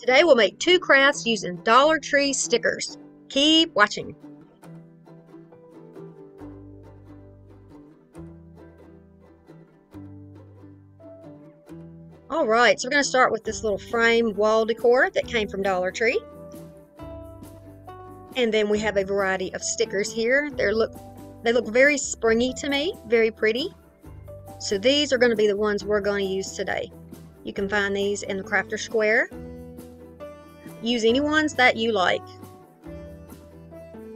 Today we'll make two crafts using Dollar Tree stickers. Keep watching. All right, so we're going to start with this little frame wall decor that came from Dollar Tree. And then we have a variety of stickers here. They look they look very springy to me, very pretty. So these are going to be the ones we're going to use today. You can find these in the Crafter Square. Use any ones that you like.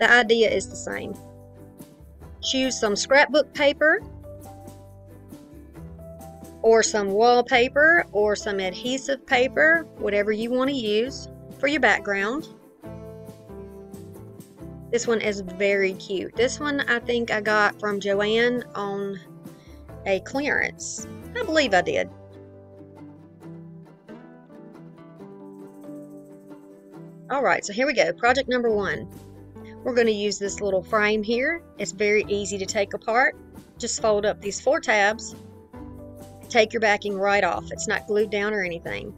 The idea is the same. Choose some scrapbook paper or some wallpaper or some adhesive paper, whatever you want to use for your background. This one is very cute. This one I think I got from Joann on a clearance. I believe I did. Alright, so here we go. Project number one. We're going to use this little frame here. It's very easy to take apart. Just fold up these four tabs. Take your backing right off. It's not glued down or anything.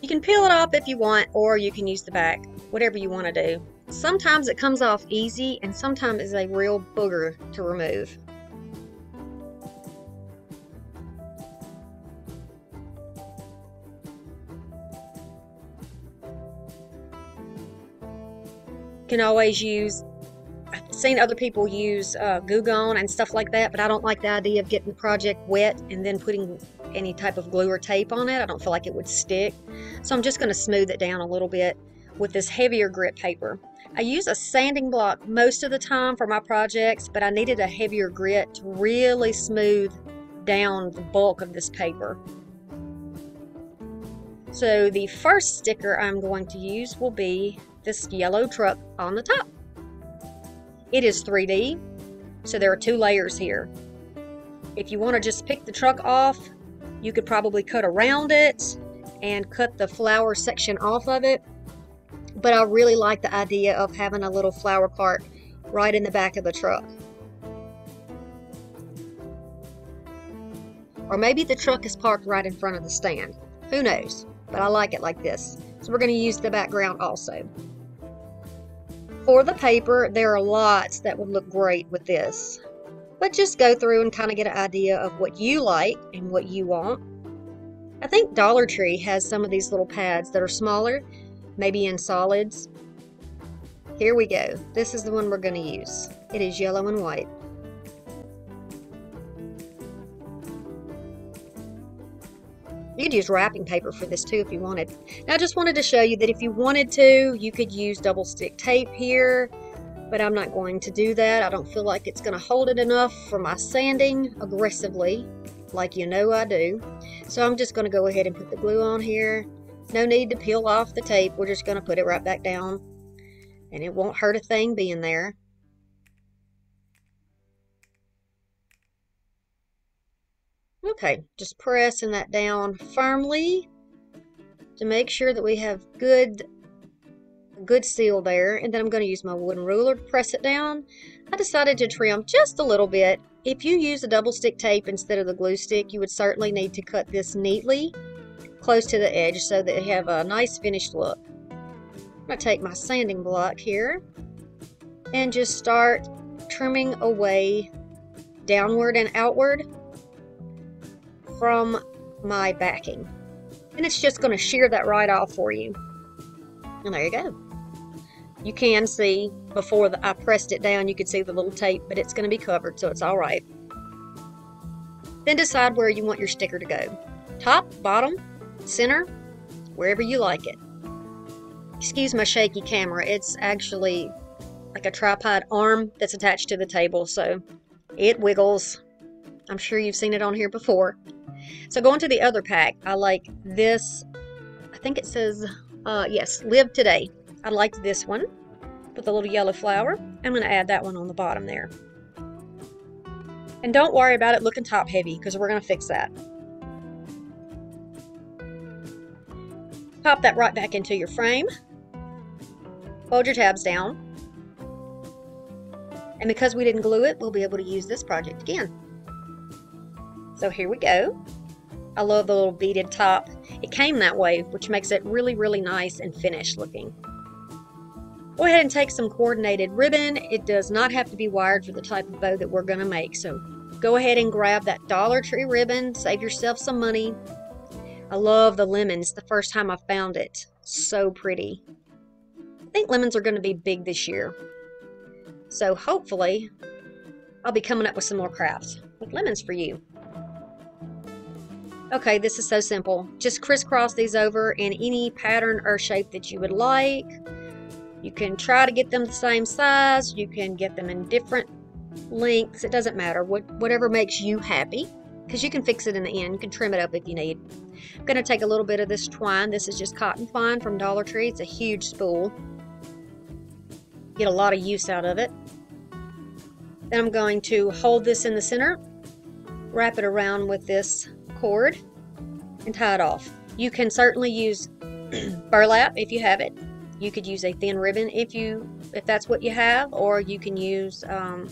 You can peel it off if you want, or you can use the back, whatever you want to do. Sometimes it comes off easy and sometimes it's a real booger to remove. Can always use I've seen other people use uh, Goo Gone and stuff like that, but I don't like the idea of getting the project wet and then putting any type of glue or tape on it. I don't feel like it would stick. So I'm just going to smooth it down a little bit with this heavier grit paper. I use a sanding block most of the time for my projects, but I needed a heavier grit to really smooth down the bulk of this paper. So the first sticker I'm going to use will be this yellow truck on the top. It is 3D, so there are two layers here. If you want to just pick the truck off, you could probably cut around it and cut the flower section off of it but I really like the idea of having a little flower cart right in the back of the truck. Or maybe the truck is parked right in front of the stand. Who knows? But I like it like this. So we're going to use the background also. For the paper, there are lots that would look great with this. But just go through and kind of get an idea of what you like and what you want. I think Dollar Tree has some of these little pads that are smaller maybe in solids. Here we go. This is the one we're going to use. It is yellow and white. You could use wrapping paper for this too if you wanted. Now I just wanted to show you that if you wanted to, you could use double stick tape here, but I'm not going to do that. I don't feel like it's going to hold it enough for my sanding aggressively, like you know I do. So I'm just going to go ahead and put the glue on here no need to peel off the tape. We're just going to put it right back down. And it won't hurt a thing being there. Okay, just pressing that down firmly to make sure that we have good good seal there. And then I'm going to use my wooden ruler to press it down. I decided to trim just a little bit. If you use a double stick tape instead of the glue stick, you would certainly need to cut this neatly close to the edge so that you have a nice finished look. I'm going to take my sanding block here and just start trimming away downward and outward from my backing. And it's just going to shear that right off for you. And there you go. You can see before the, I pressed it down, you could see the little tape, but it's going to be covered, so it's all right. Then decide where you want your sticker to go. Top, bottom, center, wherever you like it. Excuse my shaky camera, it's actually like a tripod arm that's attached to the table, so it wiggles. I'm sure you've seen it on here before. So going to the other pack, I like this, I think it says, uh, yes, Live Today. I liked this one with the little yellow flower. I'm going to add that one on the bottom there. And don't worry about it looking top heavy because we're going to fix that. Pop that right back into your frame. Fold your tabs down. And because we didn't glue it, we'll be able to use this project again. So here we go. I love the little beaded top. It came that way, which makes it really, really nice and finished looking. Go ahead and take some coordinated ribbon. It does not have to be wired for the type of bow that we're going to make. So go ahead and grab that Dollar Tree ribbon. Save yourself some money. I love the lemons the first time I found it. So pretty. I think lemons are going to be big this year. So hopefully I'll be coming up with some more crafts with lemons for you. Okay, this is so simple. Just crisscross these over in any pattern or shape that you would like. You can try to get them the same size. You can get them in different lengths. It doesn't matter. What, whatever makes you happy. Because you can fix it in the end. You can trim it up if you need. I'm going to take a little bit of this twine. This is just cotton twine from Dollar Tree. It's a huge spool. Get a lot of use out of it. Then I'm going to hold this in the center. Wrap it around with this cord and tie it off. You can certainly use burlap if you have it. You could use a thin ribbon if you if that's what you have, or you can use um,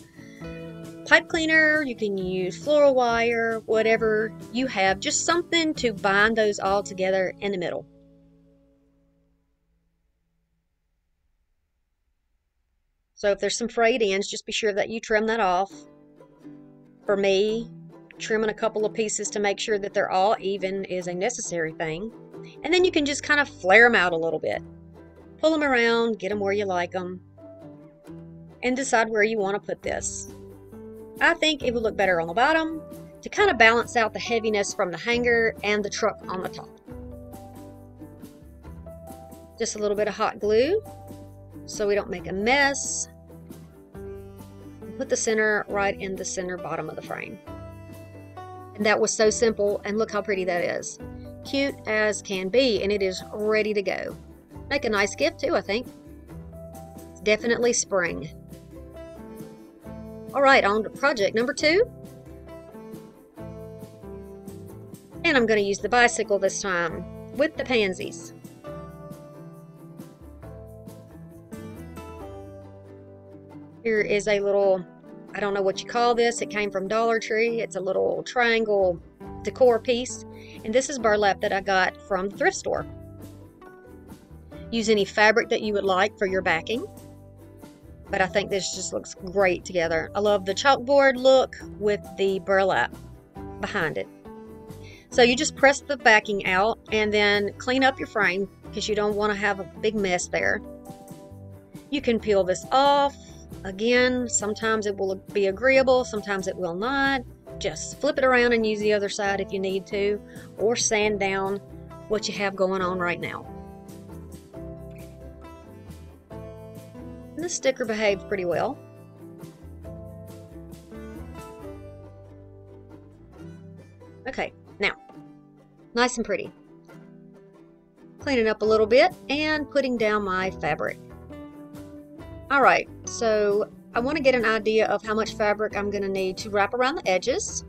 pipe cleaner. You can use floral wire, whatever you have. Just something to bind those all together in the middle. So if there's some frayed ends, just be sure that you trim that off. For me, trimming a couple of pieces to make sure that they're all even is a necessary thing. And then you can just kind of flare them out a little bit. Pull them around, get them where you like them, and decide where you want to put this. I think it would look better on the bottom to kind of balance out the heaviness from the hanger and the truck on the top. Just a little bit of hot glue so we don't make a mess. Put the center right in the center bottom of the frame. And that was so simple, and look how pretty that is. Cute as can be, and it is ready to go. Make a nice gift too, I think. It's definitely spring. All right, on to project number two. And I'm going to use the bicycle this time with the pansies. Here is a little I don't know what you call this. It came from Dollar Tree. It's a little triangle decor piece. And this is burlap that I got from the thrift store. Use any fabric that you would like for your backing. But I think this just looks great together. I love the chalkboard look with the burlap behind it. So you just press the backing out and then clean up your frame because you don't want to have a big mess there. You can peel this off Again, sometimes it will be agreeable, sometimes it will not. Just flip it around and use the other side if you need to, or sand down what you have going on right now. This sticker behaved pretty well. Okay, now, nice and pretty. Cleaning up a little bit and putting down my fabric. Alright, so I want to get an idea of how much fabric I'm going to need to wrap around the edges.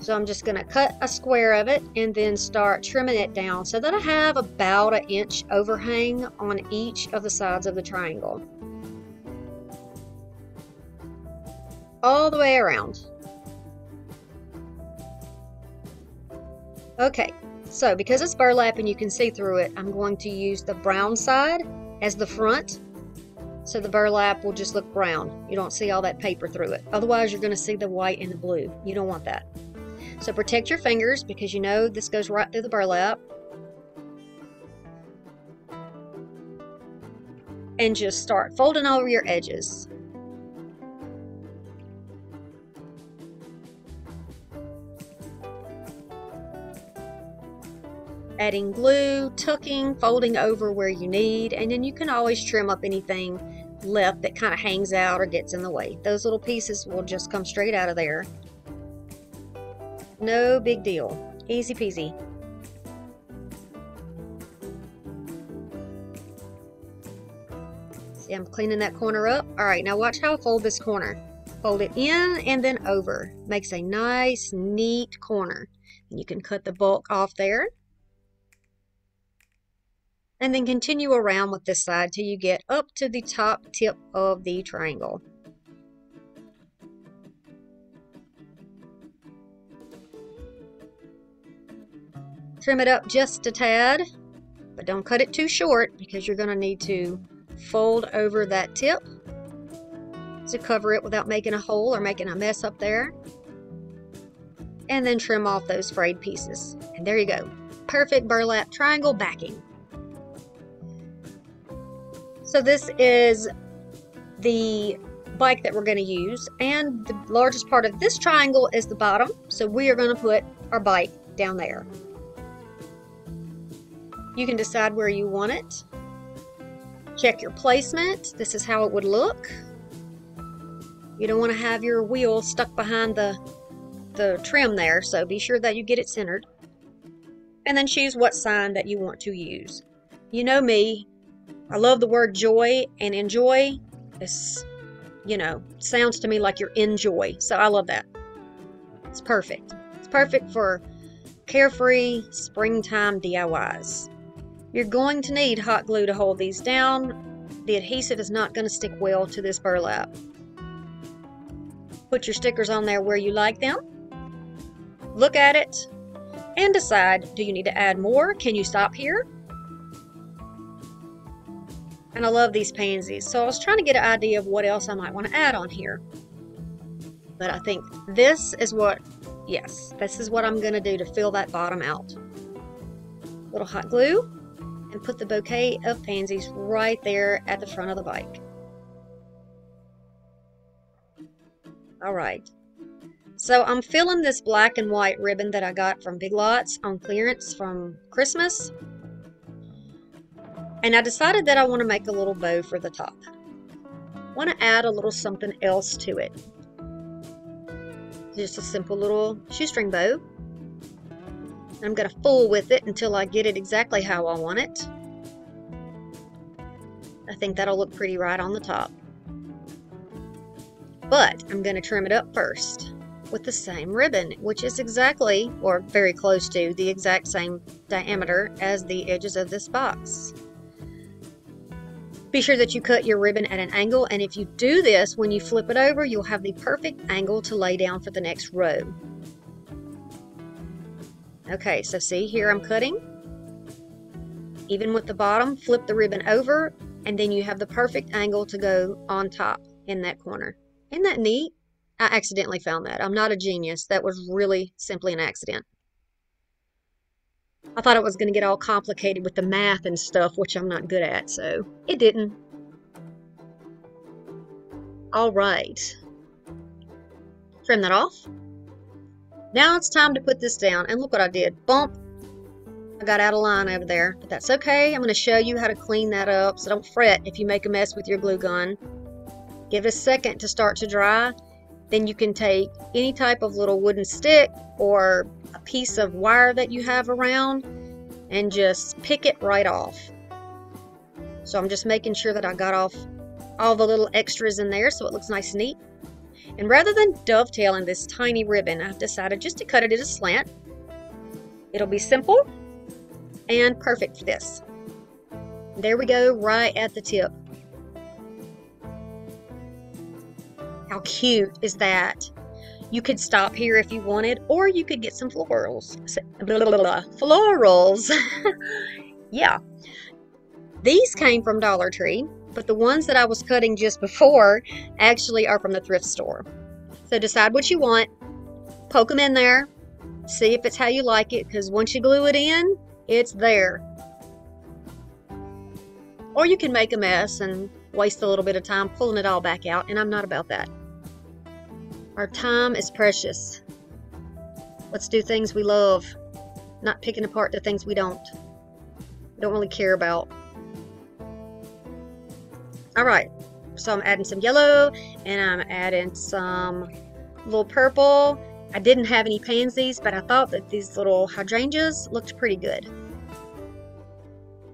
So I'm just going to cut a square of it and then start trimming it down so that I have about an inch overhang on each of the sides of the triangle. All the way around. Okay, so because it's burlap and you can see through it, I'm going to use the brown side as the front so the burlap will just look brown. You don't see all that paper through it. Otherwise, you're going to see the white and the blue. You don't want that. So protect your fingers because you know this goes right through the burlap. And just start folding over your edges. Adding glue, tucking, folding over where you need, and then you can always trim up anything left that kind of hangs out or gets in the way. Those little pieces will just come straight out of there. No big deal. Easy peasy. See, I'm cleaning that corner up. All right, now watch how I fold this corner. Fold it in and then over. Makes a nice, neat corner. And you can cut the bulk off there and then continue around with this side till you get up to the top tip of the triangle. Trim it up just a tad, but don't cut it too short because you're going to need to fold over that tip to cover it without making a hole or making a mess up there. And then trim off those frayed pieces. And there you go. Perfect burlap triangle backing. So this is the bike that we're going to use and the largest part of this triangle is the bottom so we are going to put our bike down there. You can decide where you want it. Check your placement. This is how it would look. You don't want to have your wheel stuck behind the, the trim there, so be sure that you get it centered. And then choose what sign that you want to use. You know me, I love the word joy, and enjoy is, you know, sounds to me like you're in joy. So I love that. It's perfect. It's perfect for carefree springtime DIYs. You're going to need hot glue to hold these down. The adhesive is not going to stick well to this burlap. Put your stickers on there where you like them. Look at it and decide, do you need to add more? Can you stop here? And I love these pansies. So I was trying to get an idea of what else I might want to add on here. But I think this is what, yes, this is what I'm going to do to fill that bottom out. Little hot glue and put the bouquet of pansies right there at the front of the bike. All right. So I'm filling this black and white ribbon that I got from Big Lots on clearance from Christmas. And I decided that I want to make a little bow for the top. I want to add a little something else to it. Just a simple little shoestring bow. I'm going to fool with it until I get it exactly how I want it. I think that'll look pretty right on the top. But I'm going to trim it up first with the same ribbon, which is exactly, or very close to, the exact same diameter as the edges of this box. Be sure that you cut your ribbon at an angle, and if you do this, when you flip it over, you'll have the perfect angle to lay down for the next row. Okay, so see here I'm cutting. Even with the bottom, flip the ribbon over and then you have the perfect angle to go on top in that corner. Isn't that neat? I accidentally found that. I'm not a genius. That was really simply an accident. I thought it was going to get all complicated with the math and stuff, which I'm not good at, so it didn't. All right. Trim that off. Now it's time to put this down. And look what I did. Bump. I got out of line over there. But that's okay. I'm going to show you how to clean that up. So don't fret if you make a mess with your glue gun. Give it a second to start to dry. Then you can take any type of little wooden stick or a piece of wire that you have around and just pick it right off. So I'm just making sure that I got off all the little extras in there so it looks nice and neat. And rather than dovetailing this tiny ribbon, I've decided just to cut it at a slant. It'll be simple and perfect for this. There we go, right at the tip. How cute is that? You could stop here if you wanted, or you could get some florals. Blah, blah, blah, florals. yeah. These came from Dollar Tree but the ones that I was cutting just before actually are from the thrift store. So decide what you want, poke them in there, see if it's how you like it, because once you glue it in, it's there. Or you can make a mess and waste a little bit of time pulling it all back out, and I'm not about that. Our time is precious. Let's do things we love, not picking apart the things we don't. don't really care about. All right, so I'm adding some yellow and I'm adding some little purple. I didn't have any pansies, but I thought that these little hydrangeas looked pretty good.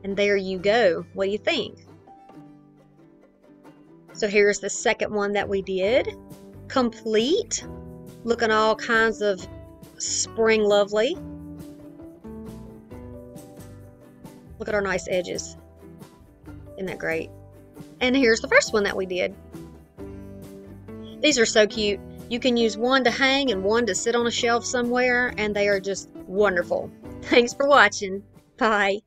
And there you go. What do you think? So here's the second one that we did. Complete. Looking all kinds of spring lovely. Look at our nice edges. Isn't that great? And here's the first one that we did. These are so cute. You can use one to hang and one to sit on a shelf somewhere, and they are just wonderful. Thanks for watching. Bye.